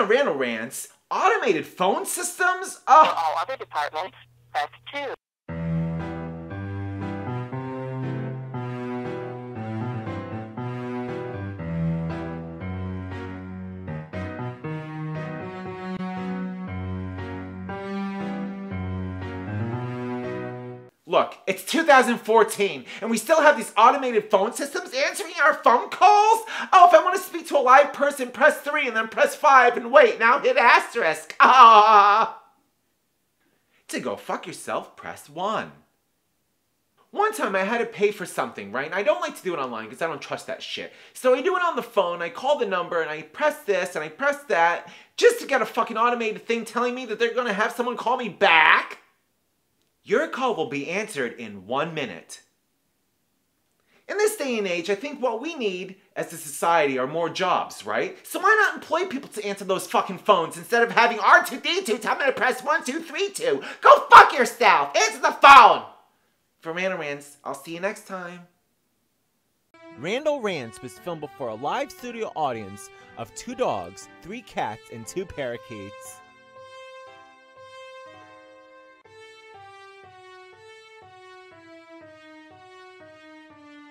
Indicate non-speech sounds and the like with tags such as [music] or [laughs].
on Randall Rants, automated phone systems? For Oh, all other departments, press 2. look, it's 2014 and we still have these automated phone systems answering our phone calls? Oh, if I want to speak to a live person, press 3 and then press 5 and wait, now hit asterisk. Ah. [laughs] To go fuck yourself, press 1. One time I had to pay for something, right? And I don't like to do it online because I don't trust that shit. So I do it on the phone, I call the number and I press this and I press that just to get a fucking automated thing telling me that they're gonna have someone call me back. Your call will be answered in one minute. In this day and age, I think what we need as a society are more jobs, right? So why not employ people to answer those fucking phones instead of having R2D2 tell me to press 1232? Go fuck yourself! Answer the phone! For Randall Rants, I'll see you next time. Randall Rants was filmed before a live studio audience of two dogs, three cats, and two parakeets.